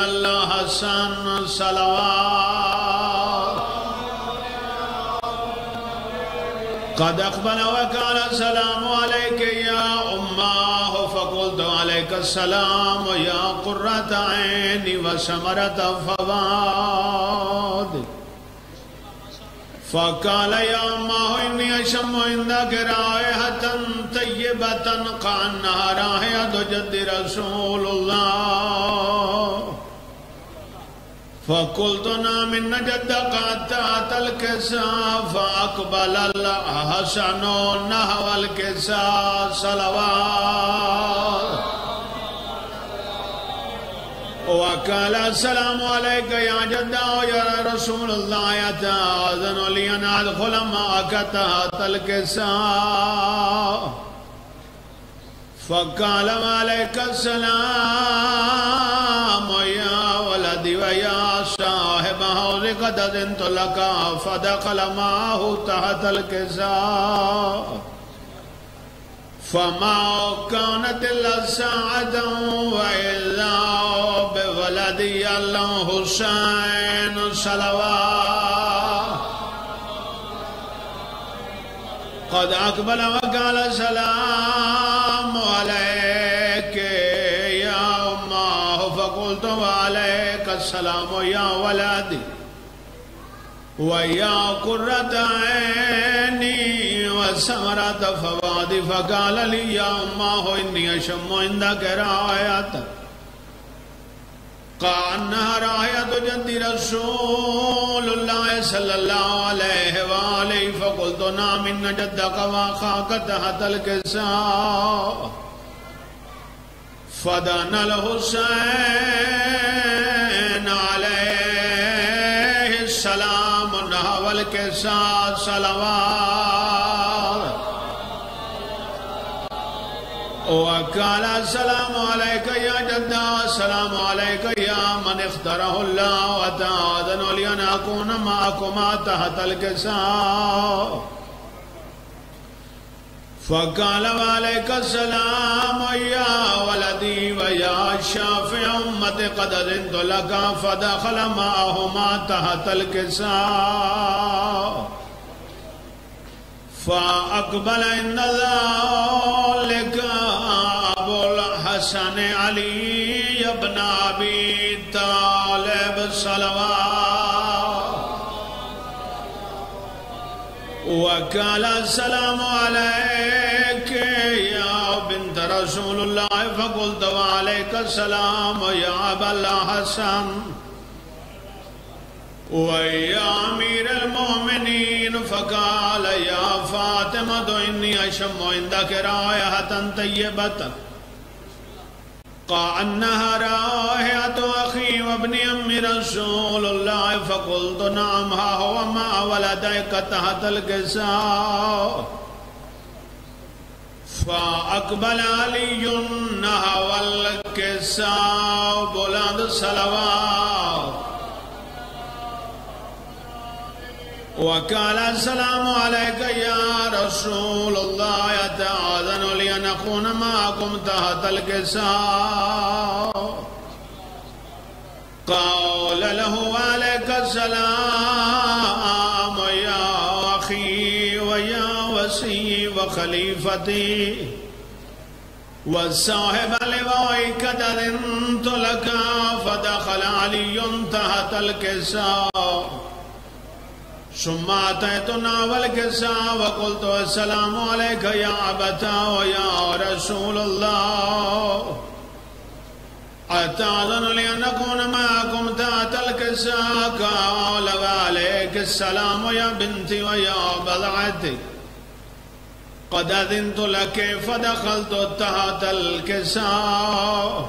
اللہ حسن صلوات. قد اقبل وقال السلام عليك يا امه فقلت عليك السلام يا قرة عيني وسمرة فواد فقال يا امه اني اشم عندك رائحة طيبة، كأنها رائحة جد رسول الله. فقلت نام ان جد قاتات الكسا فاقبل الحسن نحو الكسا صلوات. وقال السلام عليك يا جدا يا رسول الله يتاذن لي ان ادخل معك تحت الكساء فقال عليك السلام. قد اذنت لك فدخل معه تحت الكساء. فما كانت الا ساعة والا بولدي الله حسين صلوات. قد اقبل وقال السلام عليك يا امه فقلت وعليك السلام يا ولدي. ويا قرة عيني وسمرة فوادي فقال لي يا أماه إني أشم عندك راية كأنها راية جد رسول الله صلى الله عليه وآله فقلت نعم إن جدك واخاك تحت الكساء فدان الحسين نحو الكساء صلوات۔ وقال السلام عليك يا جدا السلام عليك يا من اختاره الله وتعاذن لي أن أكون معكما تحت الكساء فقال وعليك السلام يا ولدي ويا شافع أمتي قد أذنت لك فدخل معهما تحت الكساء فأقبل إن ذلك أبو الحسن علي بن أبي طالب صلوات۔ وقال السلام عليك رسول الله فقلت وعليك السلام يا أبا الحسن. ويا أمير المؤمنين فقال يا فاطمة إني أشم عندك رائحة طيبة. كأنها رائحة أخي وابن أم رسول الله فقلت نعم ها هو مع ولديك تحت الكساء. فأقبل علي نحو الكساء بلند صلوات. وقال السلام عليك يا رسول الله يتعاذن لي أن أكون معكم تحت الكساء؟ قال له عليك السلام. وسي وخليفتي والصاحب لوائك دذنت لك فدخل علي تحت الكساء ثم أتيتنا والكساء وقلت السلام عليك يا أبتا ويا رسول الله أتعذن لي أن أكون معكم تحت الكساء قال وعليك السلام يا بنتي ويا بضعتي قد أذنت لك فدخلت تحت الكساء.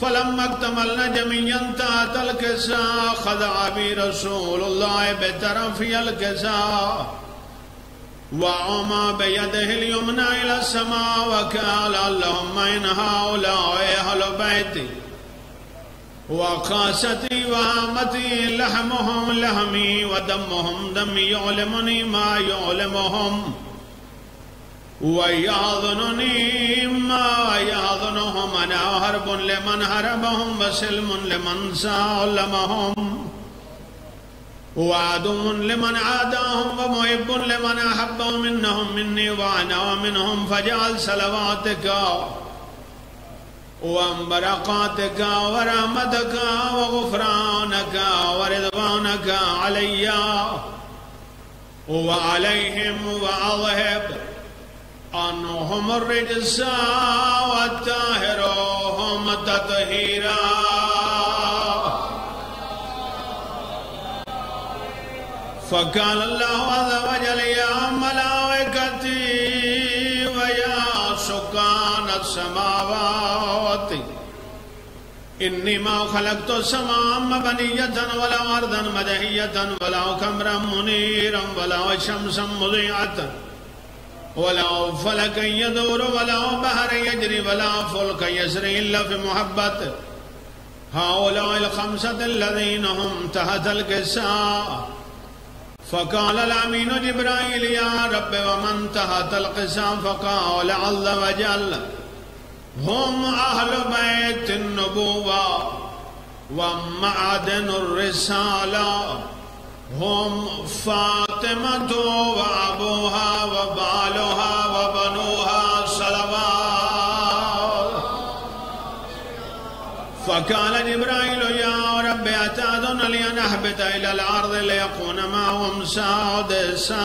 فلما اكتملنا جميعا تحت الكساء خضع بي رسول الله بطرفي الكساء. وعما بيده اليمنى إلى السماء وقال اللهم إن هؤلاء أهل بيتي وقاستي وهامتي لحمهم لحمي ودمهم دمي يعلمني ما يعلمهم. ويحضنني ما يحضنهم أنا هرب لمن هربهم وسلم لمن سلمهم وعدو لمن عاداهم ومحب لمن أحبهم منهم مني وأنا ومنهم فجعل صلواتك وبرقاتك ورحمتك وغفرانك ورضوانك علي وعليهم وأظهب عنهم الرجس والتاهرهم تطهيرا فقال الله عز وجل يا ملائكتي ويا سكان السماوات إني ما خلقت السماء مبنية ولا أرضا مدهية ولا كمرا منيرا ولا شمسا مضيعة ولا فلك يدور ولا بحر يجري ولا فلك يسري إلا في محبته هؤلاء الخمسة الذين هم تحت الكساء فقال الأمين جبرائيل يا رب ومن تحت القسام فقال عز وجل هم أهل بيت النبوة ومعدن الرسالة. هم فاطمة وأبوها وبالها وبنوها صلوات فقال جبرائيل يا رب أتأذن لي أن أهبط إلى الأرض ليكون معهم سادسا؟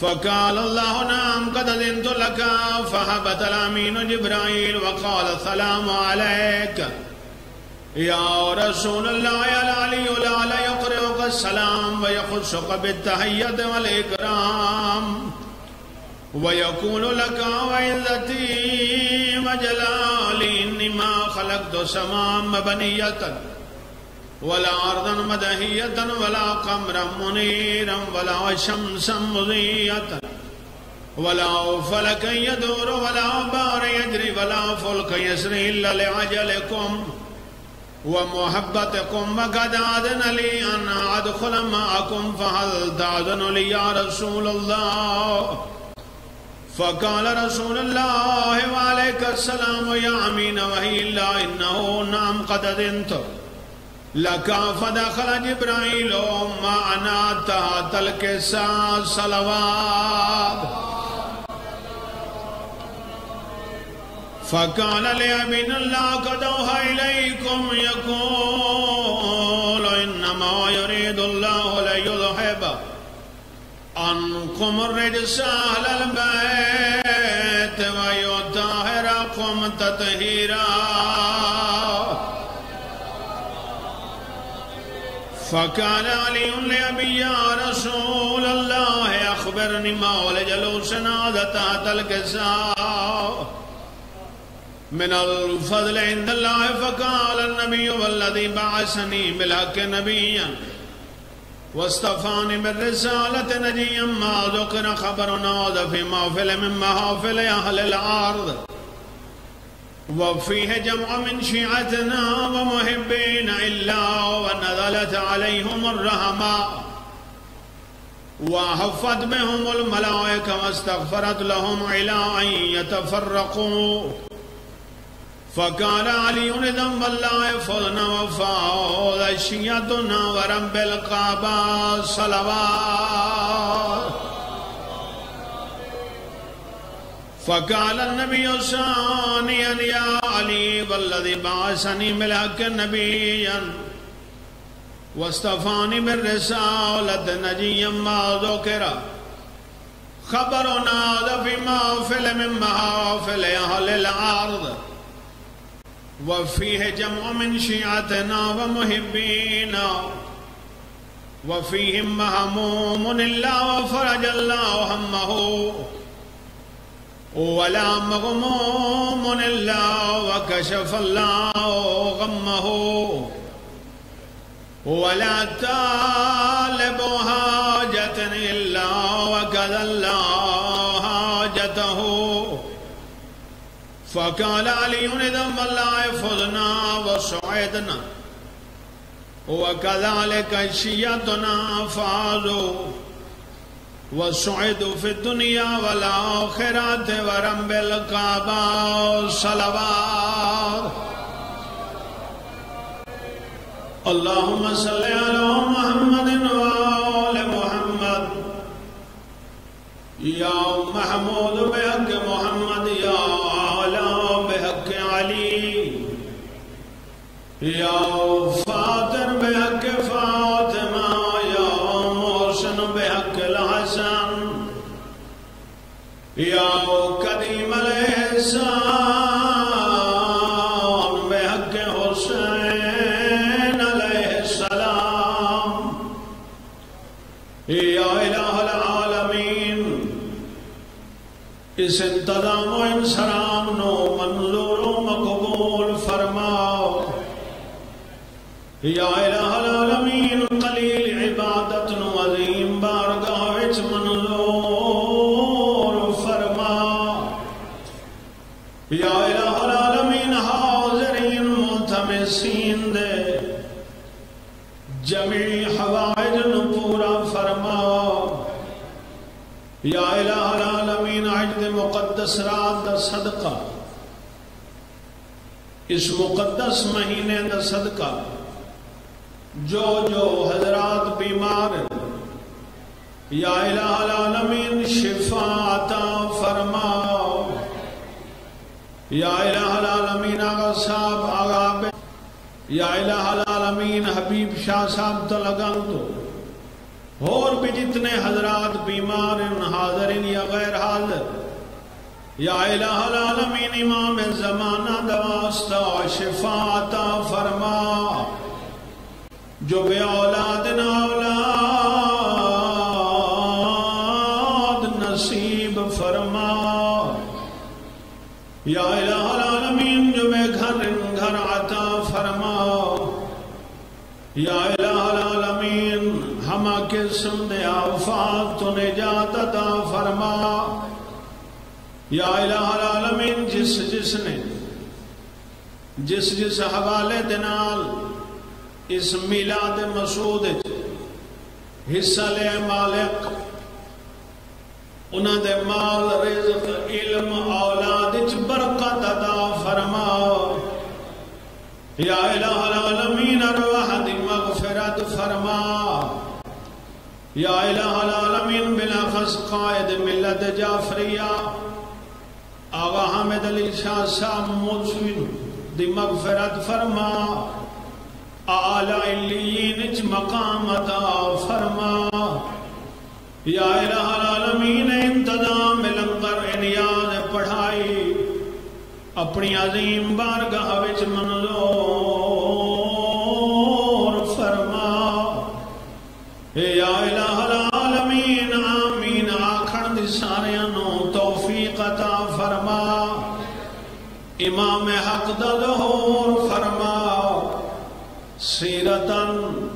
فقال الله نعم قد أذنت لك. فهبط الأمين جبرائيل وقال السلام عليك. يا رسول الله يا العلي لا لا السلام ويخصك بالتحية والإكرام ويقول لك وعزتي وجلالي إني ما خلقت سماء مبنية ولا أرضا مدهية ولا قمرا منيرا ولا شمسا مضية ولا فلكا يدور ولا بار يجري ولا فلك يسري إلا لعجلكم ومحبتكم وقد أذن لي أن أدخل معكم فهل تأذن لي يا رسول الله؟ فقال رسول الله وعليك السلام يا أمين وهي الله إنه نعم قد أذنت لك فدخل جبرائيل معنا تحت الكساء صلوات. فقال لأمين الله قد أوحى إليكم يقول إنما يريد الله ليذهب عنكم الرجس أهل البيت ويطهركم تطهيرا. فقال علي لأبي يا رسول الله أخبرني ما ولجلوسنا ذات الكساء. من الفضل عند الله فقال النبي والذي بعثني بالحق نبيا واصطفاني بالرسالة نجيا ما ذكر خبرنا ذا في محفل من محافل أهل الأرض. وفيه جمع من شيعتنا ومحبين إلا ونزلت عليهم الرحمة. وحفت بهم الملائكة واستغفرت لهم إلى أن يتفرقوا. فقال علي ذنب الله فضنا وفاوض شيعتنا ورب القعبة صلوات. فقال النبي ثانيا يا علي والذي بعثني ملك نبيا واصطفاني بالرسالة نجيا ما ذكر خبرنا في محفل من محافل أهل الأرض وفيه جمع من شيعتنا ومحبينا وفيهم مهموم الله وفرج الله همه. ولا مغموم إلا وكشف الله غمه. ولا طالب حاجة إلا وكذا الله فقال علي إذا الله فضنا وسعدنا وكذلك شيعتنا فاضوا وسعد في الدنيا والآخرة ورب الكعبة صلوات. اللهم صل على محمد وآل محمد. يا محمود بحق محمد. يا فاطر بحق فاطمة يا محسن بحق الحسن بحق السلام اس انتظام و انسرام نو منظور یا الہ العالمین قلیل عبادت نو عظیم بارگاہ وچ منظور فرما. یا الہ العالمین حاضرین ملتمسین دے. جمعی حوائج نو پورا فرما. یا الہ العالمین عجد مقدس رات دا صدقہ. اس مقدس مہینے دا صدقہ جو جو حضرات بیمار ہیں یا الہ العالمین شفا عطا فرماؤ۔ یا الہ العالمین آغا صاحب آغا بے۔ یا الہ العالمین حبیب شاہ صاحب تلگان تو۔ اور بھی جتنے حضرات بیمار ہیں حاضرین یا غیر حاضر۔ یا الہ العالمین امام زمانہ دواستا شفا عطا فرما جو بے اولاد نہ اولاد نصیب فرما۔ یا الہ العالمین جو بے گھر گھر عطا فرما۔ یا الہ العالمین ہما قسم دے آفات تو نجات عطا فرما۔ یا الہ العالمین جس جس نے جس جس حوالے دنال اس میلاد مسعود حصہ لے مالک، انہاں دے مال، رزق، علم، اولاد اچ برکت عطا فرما یا الہ العالمین ارواح دی مغفرت فرما یا الہ العالمین بلاخص قائد ملت جعفریہ۔ آغا حامد علی شاہ صاحب موسوین دی مغفرت فرما آلہ علیین اچ مقام عطا فرما۔ یا الہ العالمین، انتظام لنگر انیاد پڑھائی۔ اپنی عظیم بارگاہ وچ منظور فرما۔ یا الہ العالمین، آمین۔ آکھن دی سارے ساریانوں توفیق عطا فرما۔ امام حق دا ظہور فرما۔ سیرتن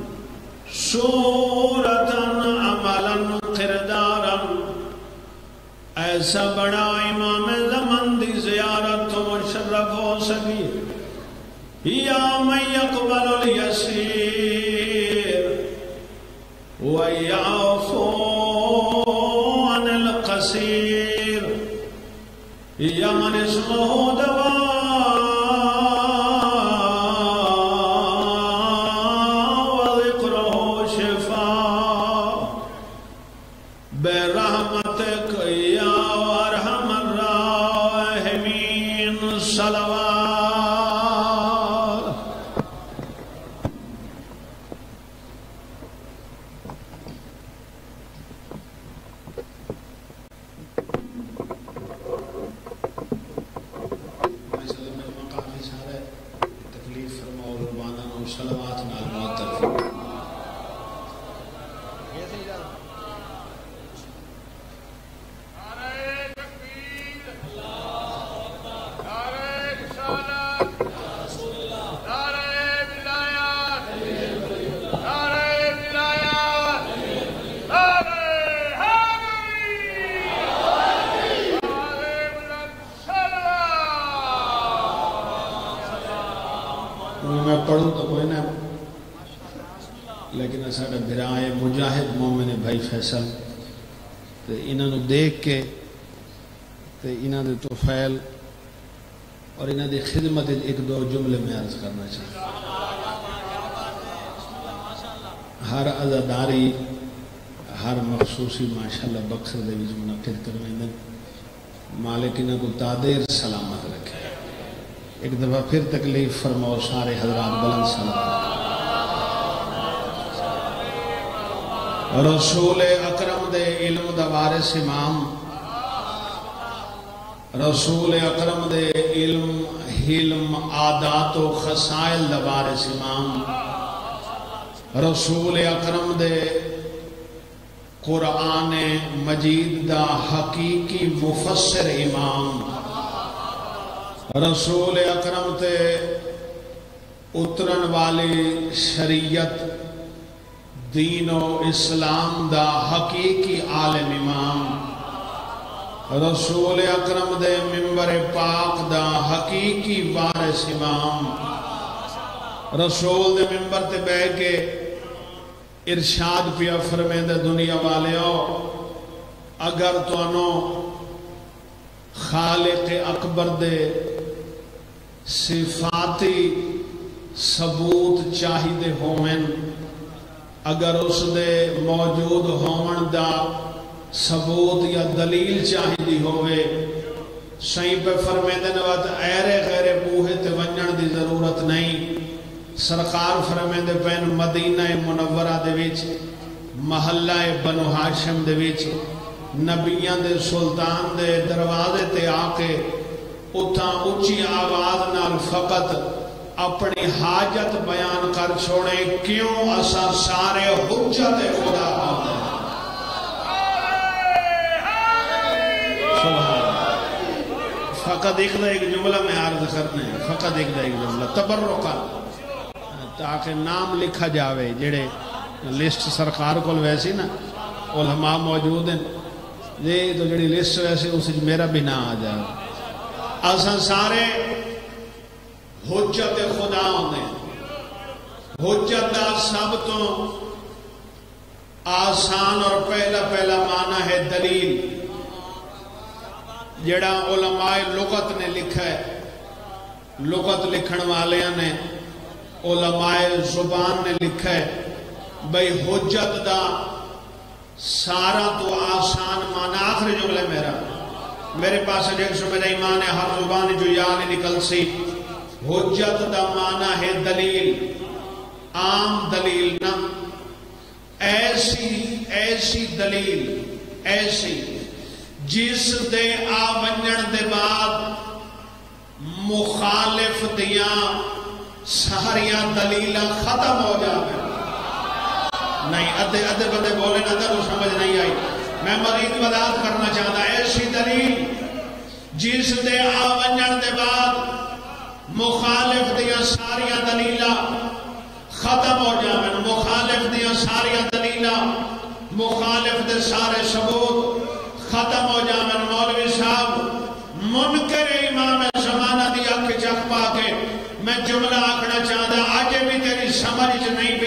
سورتن عملن قردارن ایسا بڑا امام زمن دی زیارت و شرف ہو سکی۔ یا من یقبل الیسیر۔ ویعفو عن القصیر۔ یعنی یا من اسمه دوا۔ صلوات نال معطل میں پڑھوں تو کوئی نہ لیکن سارا برائے مجاہد مومن بھائی فیصل تے انہوں نے دیکھ اور انہوں دی خدمت ایک دو جملے میں عرض کرنا چاہتا ہر ازاداری، ہر مخصوصی ماشاءاللہ بکسر دے وچ منعقد کروائیں مالک انہوں کو تادیر سلامت رکھے۔ ایک دفعہ پھر تکلیف فرماؤ سارے حضرات بلند رسول اکرم دے علم دا وارث امام. رسول اکرم دے علم، حلم، عادات و خسائل دا وارث امام. رسول اکرم دے قرآن مجید دا حقیقی مفسر امام. رسول اکرم تے اترن والی شریعت دین و اسلام دا حقیقی عالم امام. رسول اکرم دے ممبر پاک دا حقیقی وارث امام. رسول دے ممبر تے بے کے ارشاد پیا فرمین دے دنیا والے ہو اگر تو انو خالق اکبر دے صفاتی ثبوت چاہی دے ہومن اگر اس دے موجود ہومن دا ثبوت یا دلیل چاہی دی ہوئے سہیں پہ فرمین دے نوات ایرے غیر بوہے تے ونجن دی ضرورت نہیں۔ سرکار فرمین دے پین مدینہ منورہ دے ویچ محلہ بنو حاشم دے ویچ نبیان دے سلطان دے دروازے تے آکے اتھا اچھی آواز نال فقط اپنی حاجت بیان کر چھوڑے، کیوں اسا سارے حجت خدا آتے فقط ایک دا ایک جملہ میں عرض کرنے فقط ایک دا ایک جملہ تبرکہ تاکہ نام لکھا جاوے، جڑے لسٹ سرکار کو ویسی نا، علماء موجود ہیں۔ یہ تو جڑی لسٹ ویسی اس میرا بھی نہ آ جائے۔ اساں سارے حجت خدا ہوندے حجت دا سب تو آسان اور پہلا پہلا معنی ہے دلیل۔ جڑا علماء لغت نے لکھا ہے، لغت لکھن والے نے علماء زبان نے لکھا ہے، بھئی حجت دا سارا تو آسان معنی آخر جملے میرا۔ میرے پاس جیک سو میرا ایمان ہے، ہر زبان جو یاد نکل سی۔ حجت دا معنی ہے دلیل، عام دلیل نا ایسی ایسی دلیل، ایسی۔ جس دے آونجن دے بعد مخالف دیاں سہریاں دلیل ختم ہو جائے نہیں، ادھے ادھے بندے بولے نہ ادھے وہ سمجھ نہیں آئی۔ میں مزید وضاحت کرنا چاہتا ایسی دلیل جس دے آونجن دے بعد مخالف دیا ساریا دلیلہ ختم ہو جائے مخالف دیا ساریا دلیلہ مخالف دے سارے ثبوت ختم ہو جائے مولوی صاحب، منکر امام زمانہ دی اکھ چک پا کے میں جملہ آکھنا چاہتا ہاں، آج بھی تیری سمجھ نہیں